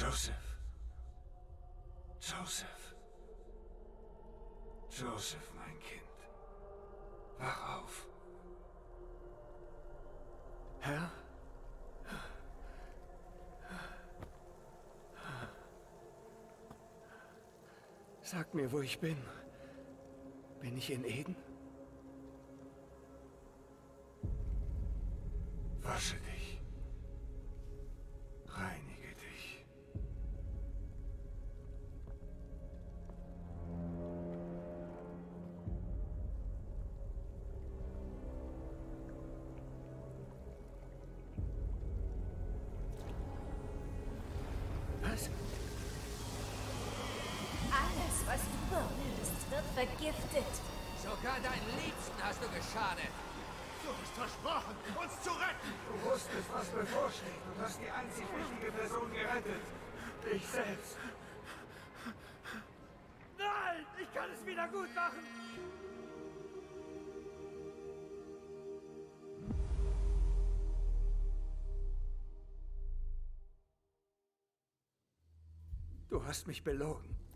Joseph. Joseph. Joseph, mein Kind. Wach auf. Herr? Sag mir, wo ich bin. Bin ich in Eden? Sogar deinen Liebsten hast du geschadet. Du hast versprochen, uns zu retten! Du wusstest, was bevorsteht und hast die einzig wichtige Person gerettet. Dich selbst. Nein! Ich kann es wieder gut machen! Du hast mich belogen.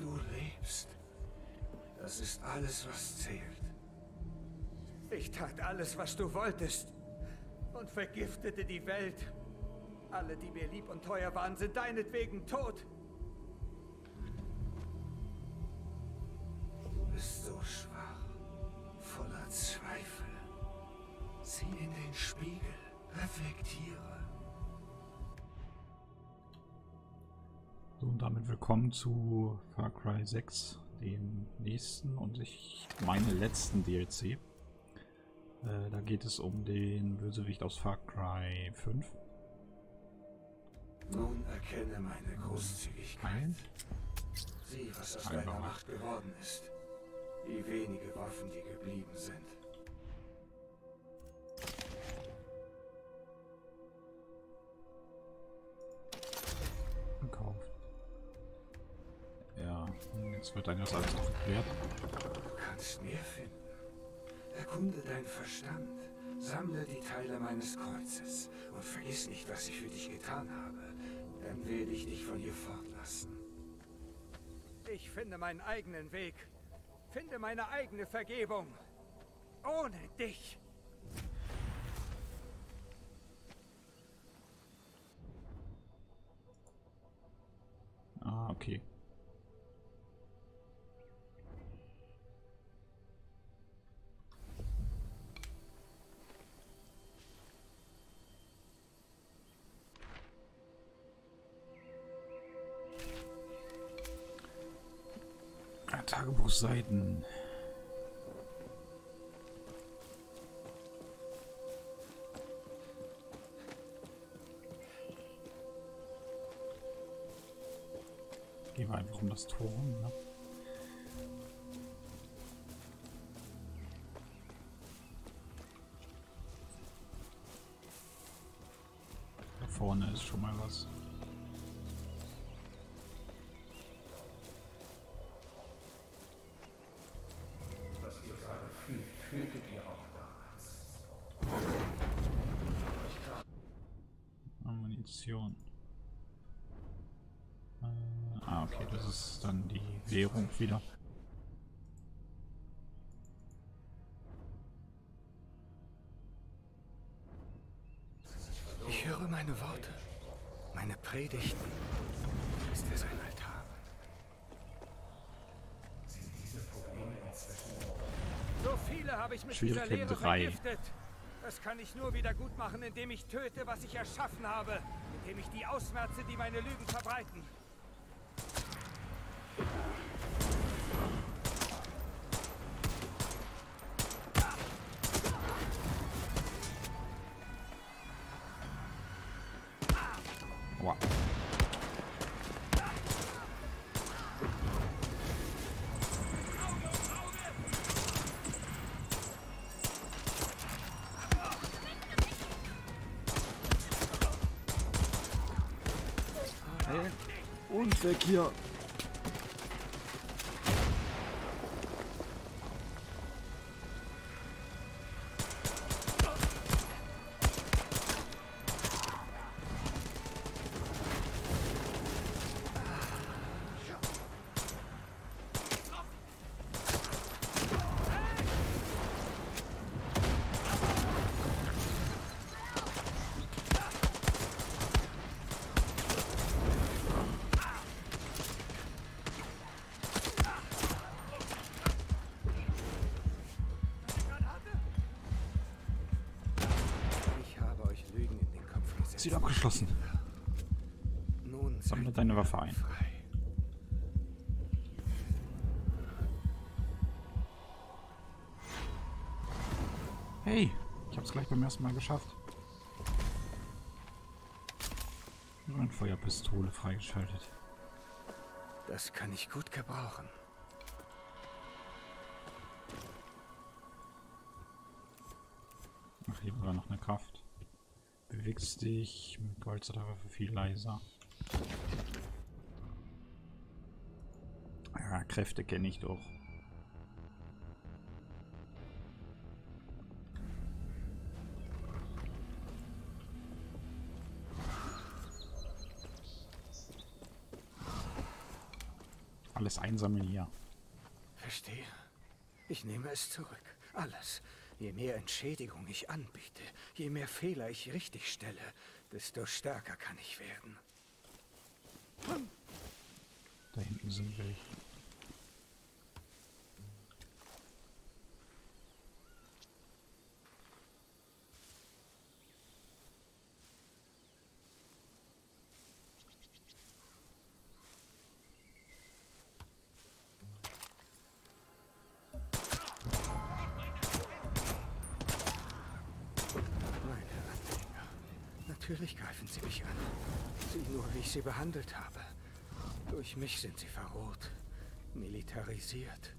Du lebst. Das ist alles, was zählt. Ich tat alles, was du wolltest. Und vergiftete die Welt. Alle, die mir lieb und teuer waren, sind deinetwegen tot. Du bist so schwach, voller Zweifel. Sieh in den Spiegel, reflektiere. Und damit willkommen zu Far Cry 6, dem nächsten und ich meine letzten DLC. Äh, da geht es um den Bösewicht aus Far Cry 5. Nun erkenne meine Großzügigkeit. Sieh, was aus Einfach deiner. Macht geworden ist. Die wenige Waffen, die geblieben sind. Jetzt wird dann das alles noch geklärt. Du kannst mehr finden. Erkunde deinen Verstand. Sammle die Teile meines Kreuzes. Und vergiss nicht, was ich für dich getan habe. Dann werde ich dich von hier fortlassen. Ich finde meinen eigenen Weg. Finde meine eigene Vergebung. Ohne dich. Ah, okay. Tagebuchseiten. Gehen wir einfach um das Tor rum, ne? Da vorne ist schon mal was. Was wieder. Ich höre meine Worte. Meine Predigten. Ist er sein Altar? So viele habe ich mit dieser Schwierigkeit Lehre drei. vergiftet. Das kann ich nur wieder gut machen, indem ich töte, was ich erschaffen habe. Indem ich die ausmerze, die meine Lügen verbreiten. Und weg hier. Ziel abgeschlossen. Nun Sammle deine Waffe ein. Frei. Hey, ich hab's gleich beim ersten Mal geschafft. Eine Feuerpistole freigeschaltet. Das kann ich gut gebrauchen. Ach, hier war noch eine Kraft. Bewegst dich mit geholzerter Waffe viel leiser. Ja, Kräfte kenne ich doch. Alles einsammeln hier. Verstehe. Ich nehme es zurück. Alles. Je mehr Entschädigung ich anbiete, je mehr Fehler ich richtigstelle, desto stärker kann ich werden. Da hinten sind welche. Meine Anhänger. Natürlich greifen sie mich an. Sieh nur, wie ich sie behandelt habe. Durch mich sind sie verroht, militarisiert.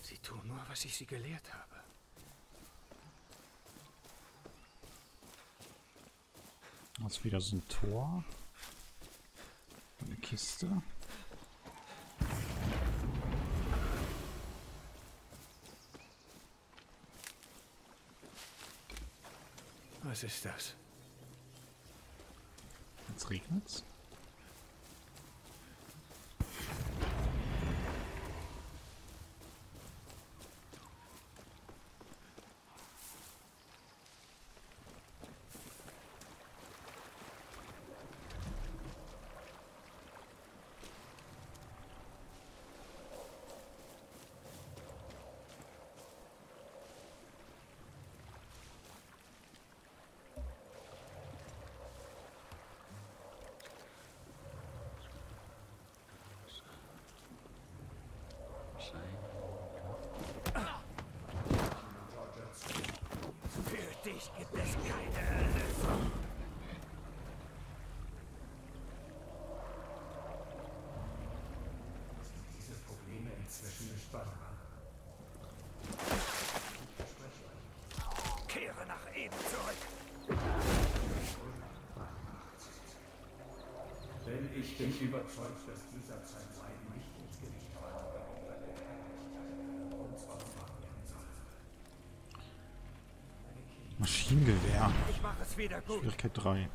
Sie tun nur, was ich sie gelehrt habe. Das ist wieder so ein Tor. Eine Kiste. Was ist das? Jetzt regnet's. Für dich gibt es keine Erlösung. Diese Probleme inzwischen besprochen haben. Kehre nach eben zurück. Denn ich bin überzeugt, dass dieser Zeitwein nicht ins Gericht Und zwar. Maschinengewehr. Ich mache es wieder gut. Schwierigkeit 3.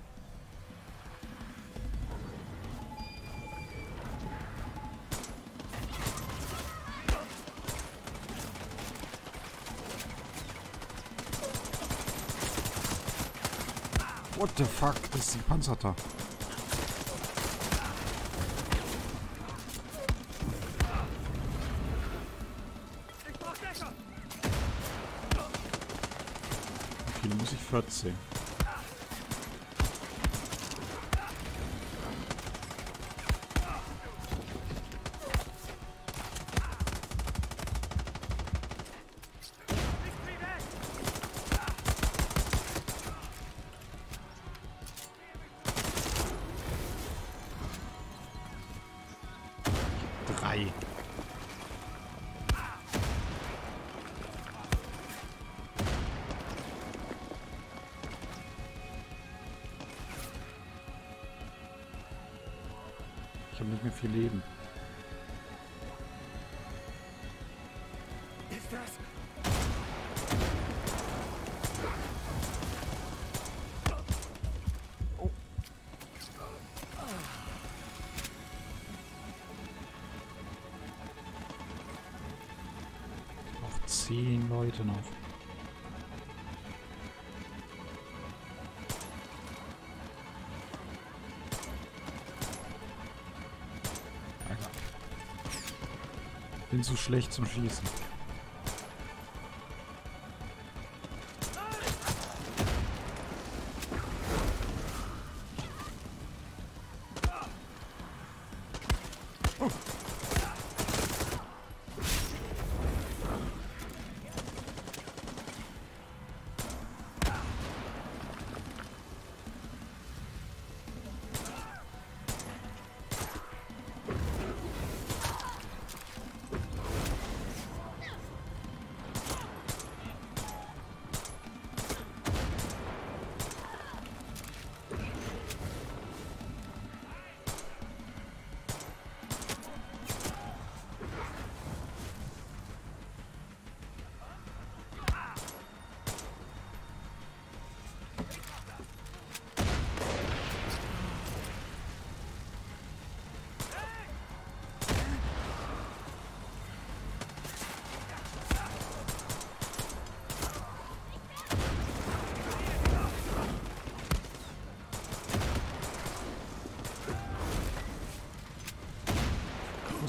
the fuck? Das ist ein Panzerter. Viel muss ich? 14. Drei. Ich habe nicht mehr viel Leben. Zehn Leute noch. Bin zu schlecht zum Schießen.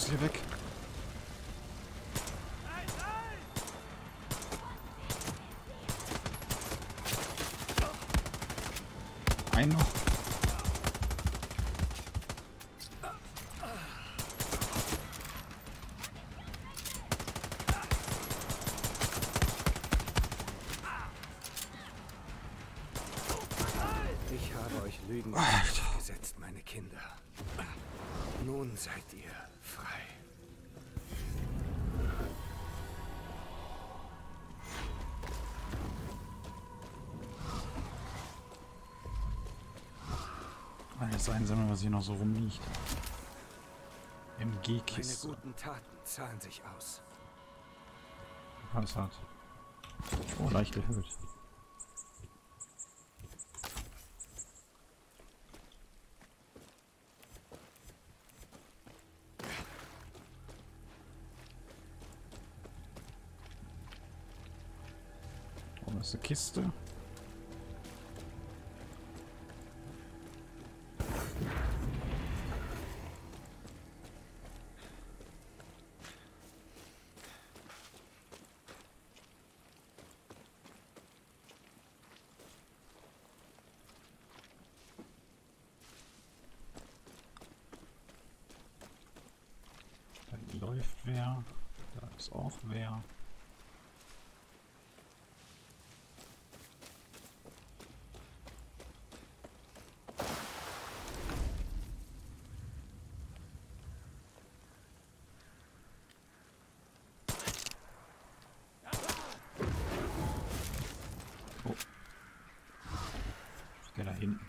Muss hier weg. Ein noch. Ich habe euch Lügen gesetzt, meine Kinder. Nun seid ihr Alles einsammeln, was hier noch so rumliegt. Meine MG-Kiste. guten Taten zahlen sich aus. Was hat? Oh, leicht erhöht. Oh, das ist eine Kiste. Läuft wer. Da ist auch wer. Oh. Ist der da hinten?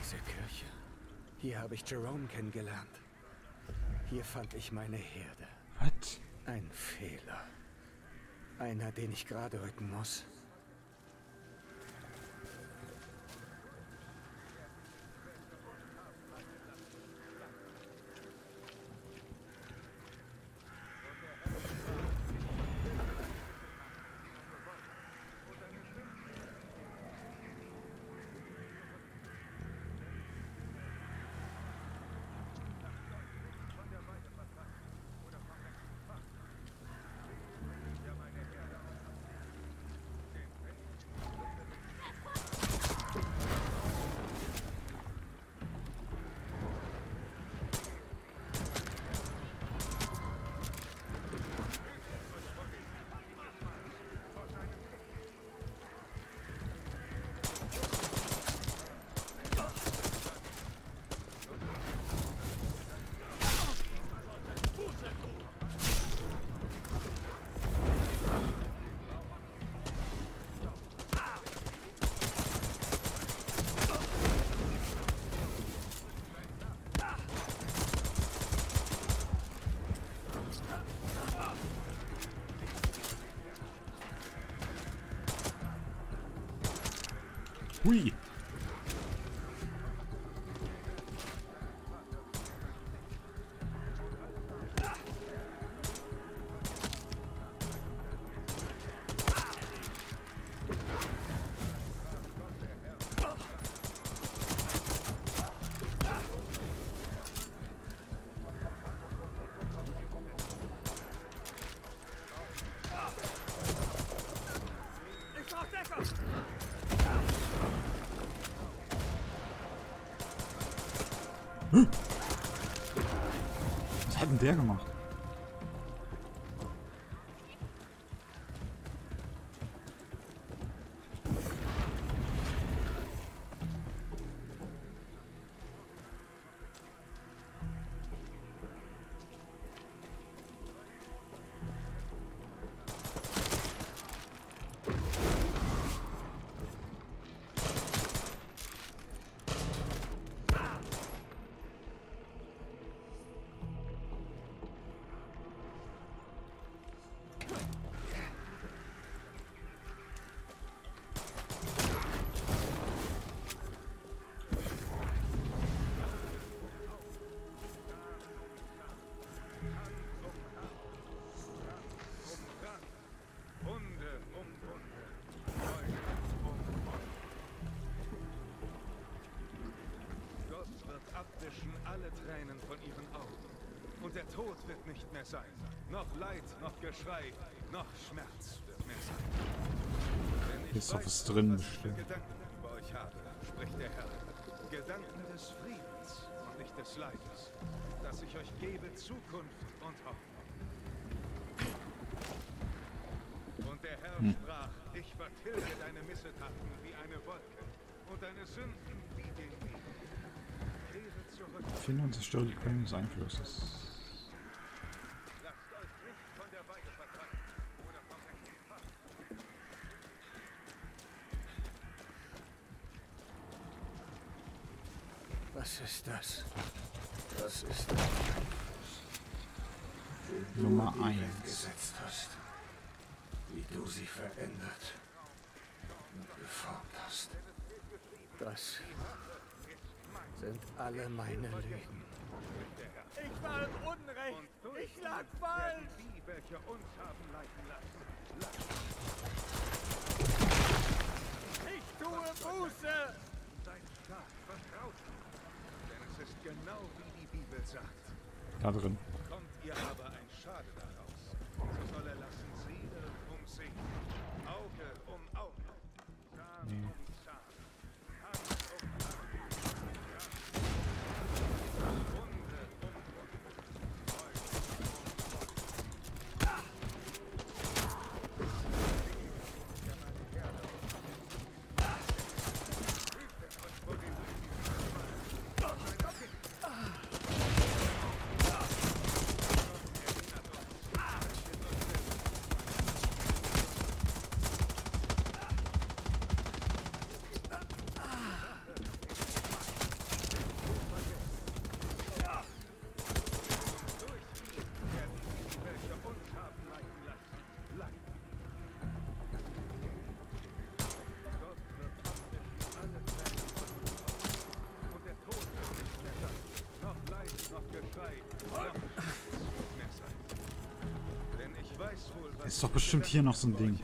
Diese Kirche. Hier habe ich Jerome kennengelernt. Hier fand ich meine Herde. Was? Ein Fehler. Einer, den ich gerade rücken muss. Ui! Stop, back! Was hat denn der gemacht? Tränen von ihren Augen. Und der Tod wird nicht mehr sein. Noch Leid, noch Geschrei, noch Schmerz wird mehr sein. Ist doch was drin, bestimmt. Gedanken über euch habe, spricht der Herr. Gedanken des Friedens und nicht des Leides. Dass ich euch gebe Zukunft und Hoffnung. Und der Herr sprach, ich vertilge deine Missetaten wie eine Wolke und deine Sünden Finde und zerstöre die Quellen des Einflusses. Was ist das? Was ist Nummer die Welt 1. gesetzt hast, wie du sie verändert und geformt hast. das? Sind alle meine Lügen. Ich war im Unrecht. Ich lag falsch. Die, welche uns haben leiden lassen. Ich tue Buße. Seid stark, vertraut. Denn es ist genau wie die Bibel sagt. Da drin. Kommt ihr aber ein Schade daraus, so soll er lassen Seele um um Auge, Ist doch bestimmt hier noch so ein Ding.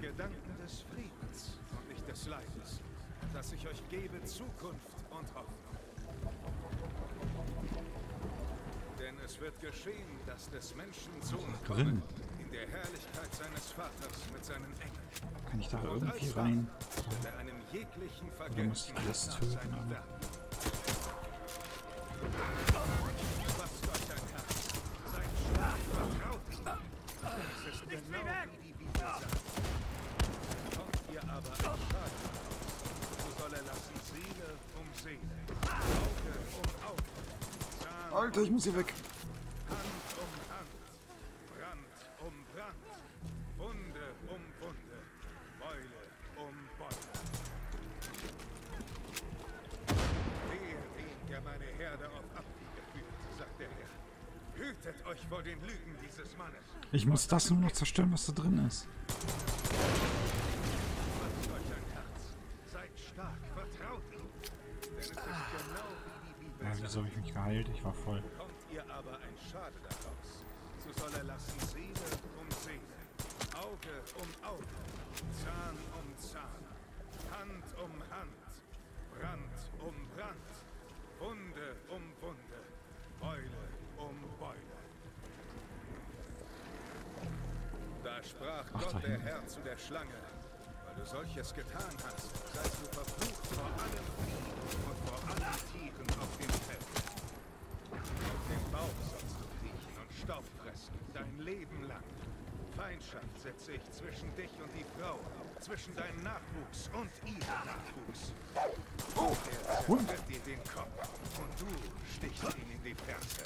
Gedanken des Friedens und nicht des Leides, dass ich euch gebe Zukunft und Hoffnung. Denn es wird geschehen, dass des Menschen Sohn komme in der Herrlichkeit seines Vaters mit seinen Engeln. Kann ich da irgendwie rein? Er Oder muss ich alles töten, Muss hier weg. Hand um Hand, Brand um Brand, Wunde um Wunde, Beule um Beule. Wehe dem, der meine Herde auf Abwege führt, sagt der Herr. Hütet euch vor den Lügen dieses Mannes. Ich muss das nur noch zerstören, was da drin ist. Ja, wieso habe ich mich geheilt? Ich war voll. Ihr aber ein Schade daraus, so soll er lassen Seele um Seele, Auge um Auge, Zahn um Zahn, Hand um Hand, Brand um Brand, Wunde um Wunde, Beule um Beule. Da sprach Ach, Gott der. Herr zu der Schlange, weil du solches getan hast, seist du verflucht vor allem Vieh und vor allen Tieren auf dem Feld. Auf dem Bauch sollst du kriechen und Staub fressen, dein Leben lang. Feindschaft setze ich zwischen dich und die Frau, zwischen deinem Nachwuchs und ihrem Nachwuchs. Er zertritt dir den Kopf und du stichst ihn in die Ferse.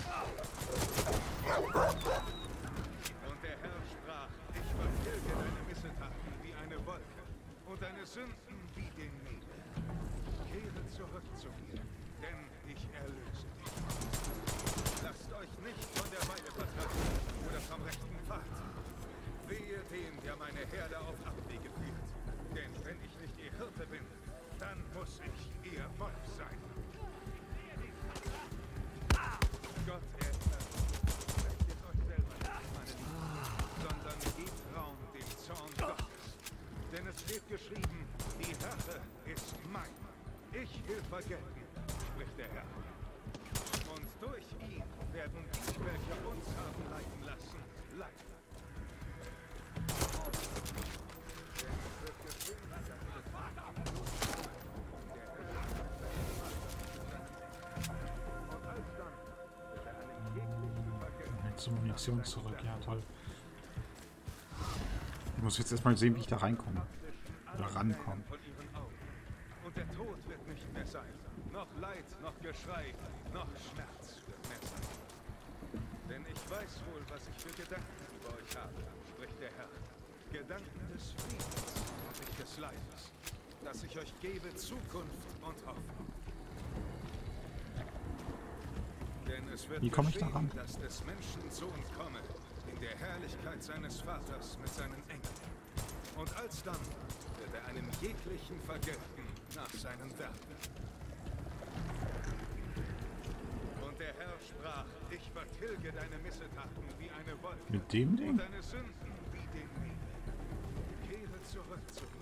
Und der Herr sprach, ich vertilge deine Missetaten wie eine Wolke und deine Sünden wie den Nebel. Kehre zurück zu mir, denn Munition zurück. Ja, toll. Ich muss jetzt erstmal sehen, wie ich da reinkomme. Oder rankomme. Und der Tod wird nicht mehr sein. Noch Leid, noch Geschrei, noch Schmerz wird mehr sein. Denn ich weiß wohl, was ich für Gedanken über euch habe, spricht der Herr. Gedanken des Friedens und nicht des Leides. Dass ich euch gebe Zukunft und Hoffnung. Denn es wird Wie komme ich da ran? dass des Menschen Sohn komme, in der Herrlichkeit seines Vaters mit seinen Engeln. Und alsdann wird er einem jeglichen vergelten nach seinen Werken. Und der Herr sprach, ich vertilge deine Missetaten wie eine Wolke Mit dem und Ding? deine Sünden wie den Nebel. Kehre zurück zu mir,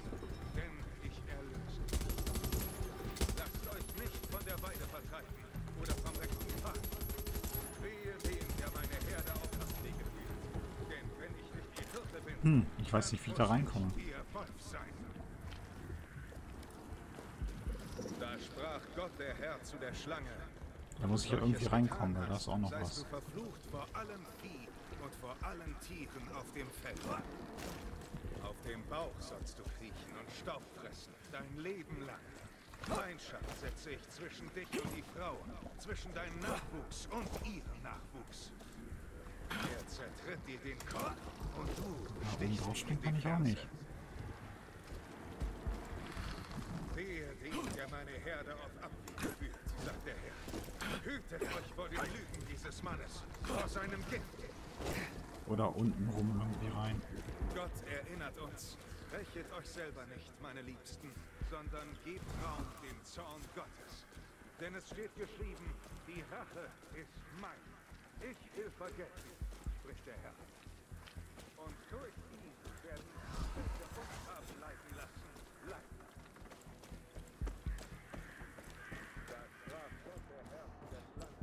Hm, ich weiß nicht, wie ich da reinkomme. Da sprach Gott der Herr zu der Schlange. Da muss ich ja irgendwie reinkommen, weil da ist auch noch was. verflucht vor allem Vieh und vor allen Tieren auf dem Feld. Auf dem Bauch sollst du kriechen und Staub fressen, dein Leben lang. Feindschaft setze ich zwischen dich und die Frau, zwischen deinem Nachwuchs und ihrem Nachwuchs. Er dir den Kopf und du Oben stichst ihm drauf in springen die kann ich auch nicht. Wehe dem, der meine Herde auf Abwege führt, sagt der Herr. Hütet euch vor den Lügen dieses Mannes, vor seinem Gift. Oder unten rum irgendwie rein. Gott erinnert uns, rächet euch selber nicht, meine Liebsten, sondern gebt Raum dem Zorn Gottes. Denn es steht geschrieben, die Rache ist mein. Ich will vergelten, spricht der Herr. Und durch ihn werden welche uns haben leiden lassen, leiden. Da sprach Gott der Herr der Schlange.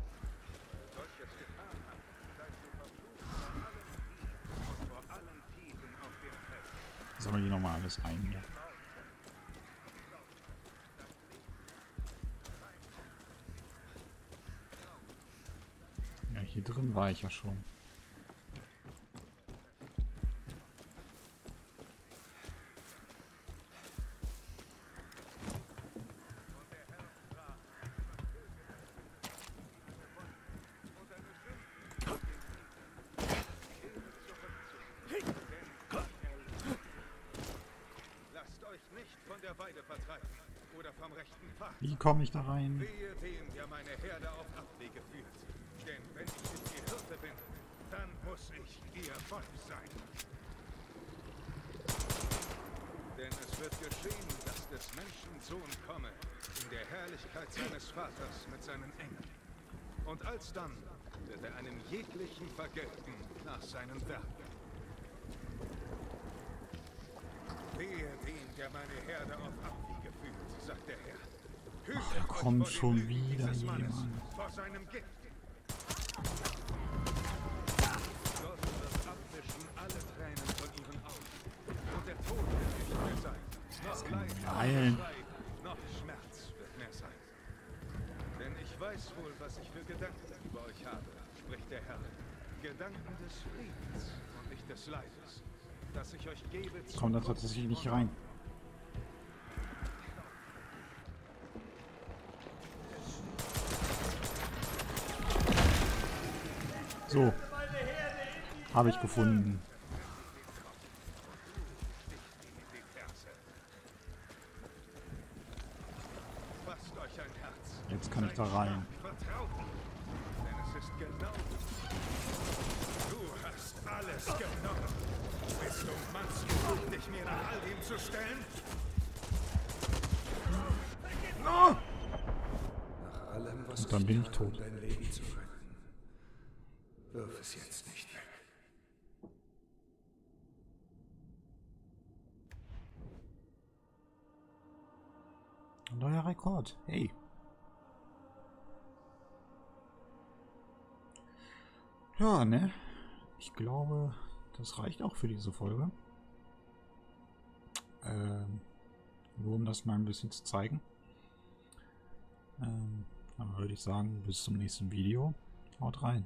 Solches getan hat, seid du verflucht vor allen Vieh und vor allen Tieren auf dem Feld. Sammeln die nochmal alles ein hier. Ja, hier drin war ich ja schon. Lasst euch nicht von der Weide vertreiben oder vom rechten Pfad. Wie komme ich da rein? Wehe dem, der meine Herde auf Abwege führt. Denn wenn ich die Hirte bin, dann muss ich ihr Wolf sein. Denn es wird geschehen, dass des Menschen Sohn komme, in der Herrlichkeit seines Vaters mit seinen Engeln. Und alsdann wird er einem jeglichen vergelten nach seinen Werken. Wehe dem, der meine Herde auf Abwege führt, sagt der Herr. Ach, da kommt schon wieder jemand. Vor seinem Gift. Gott wird abwischen alle Tränen von ihren Augen. Und der Tod wird nicht mehr sein. Noch Schmerz wird mehr sein. Denn ich weiß wohl, was ich für Gedanken über euch habe, spricht der Herr. Gedanken des Friedens und nicht des Leides. Dass ich euch gebe Ich komme da tatsächlich nicht rein. So. Habe ich gefunden. Jetzt kann ich da rein. Vertraut ihm, denn es ist genau. Du hast alles genommen. Bist du mannsgenug, dich mir nach all dem zu stellen? Nach allem, was Und dann bin ich tot. dein Leben zu retten. Gott, hey. Ja, ne? Ich glaube, das reicht auch für diese Folge. Ähm, nur um das mal ein bisschen zu zeigen. Ähm, dann würde ich sagen, bis zum nächsten Video. Haut rein.